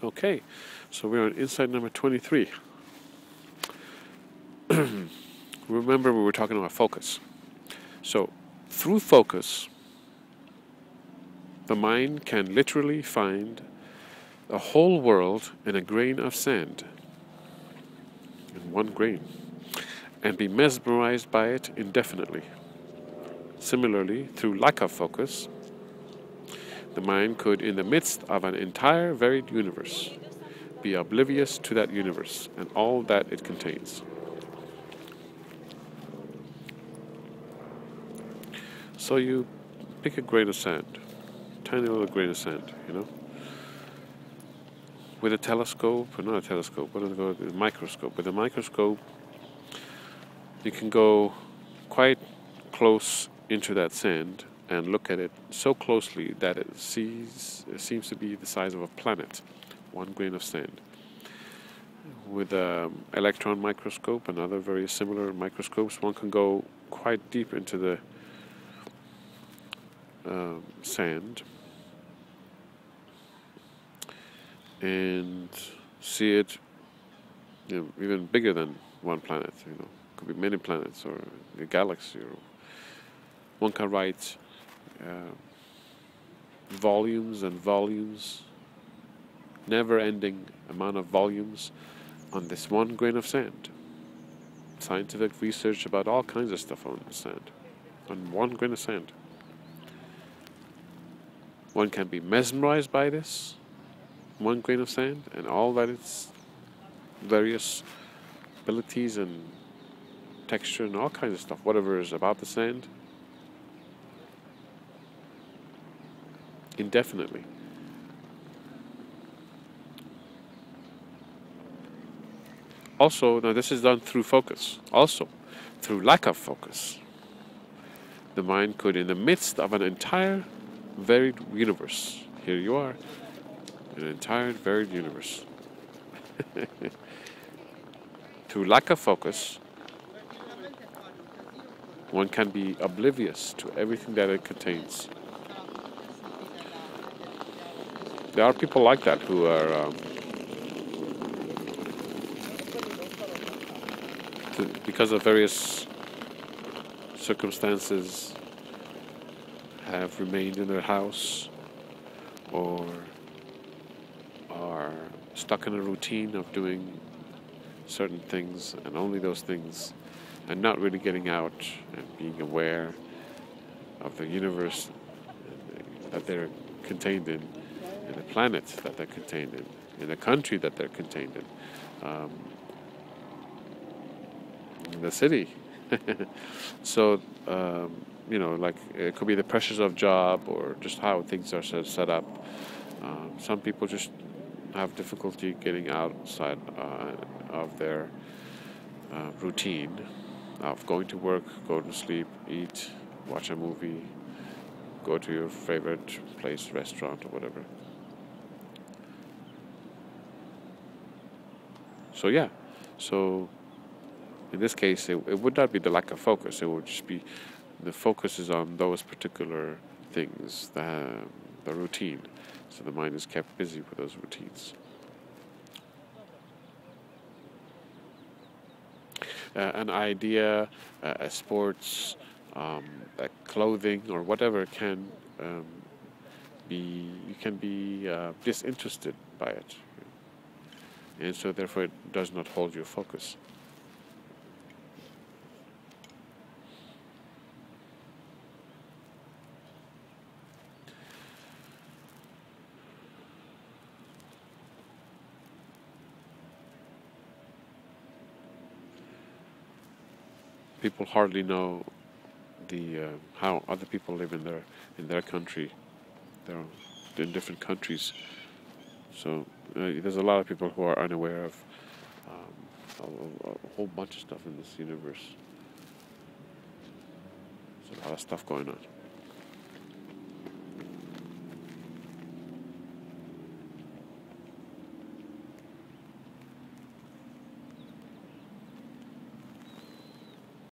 Okay, so we're on insight number 23. Remember, we were talking about focus. So, through focus, the mind can literally find a whole world in a grain of sand, in one grain, and be mesmerized by it indefinitely. Similarly, through lack of focus, the mind could, in the midst of an entire varied universe, be oblivious to that universe and all that it contains. So you pick a grain of sand, tiny little grain of sand, you know, with a telescope, or not a telescope, what is it? A microscope. With a microscope, you can go quite close into that sand and look at it so closely that it sees it seems to be the size of a planet, one grain of sand. With an electron microscope and other very similar microscopes, one can go quite deep into the um, sand and see it you know, even bigger than one planet. You know, could be many planets or a galaxy. Or one can write uh, volumes and volumes, never-ending amount of volumes on this one grain of sand. Scientific research about all kinds of stuff on the sand, on one grain of sand. One can be mesmerized by this one grain of sand and all that its various abilities and texture and all kinds of stuff, whatever is about the sand, indefinitely. Also, now this is done through focus. Also, through lack of focus, the mind could, in the midst of an entire varied universe, here you are, an entire varied universe. through lack of focus, one can be oblivious to everything that it contains. There are people like that who are um, because of various circumstances have remained in their house or are stuck in a routine of doing certain things and only those things and not really getting out and being aware of the universe that they're contained in, in the planet that they're contained in, in the country that they're contained in, um, in the city. so, um, you know, like it could be the pressures of job or just how things are set, up. Um, some people just have difficulty getting outside uh, of their uh, routine of going to work, go to sleep, eat, watch a movie, go to your favorite place, restaurant, or whatever. So yeah, so in this case, it, it would not be the lack of focus. It would just be the focus is on those particular things, the, the routine. So the mind is kept busy with those routines. Uh, an idea, uh, a sports, um, a clothing, or whatever can um, be, you can be uh, disinterested by it. And so therefore it does not hold your focus. people hardly know the uh, how other people live in their in their country. They're in different countries, so uh, there's a lot of people who are unaware of um, a, a, whole bunch of stuff in this universe. There's a lot of stuff going on.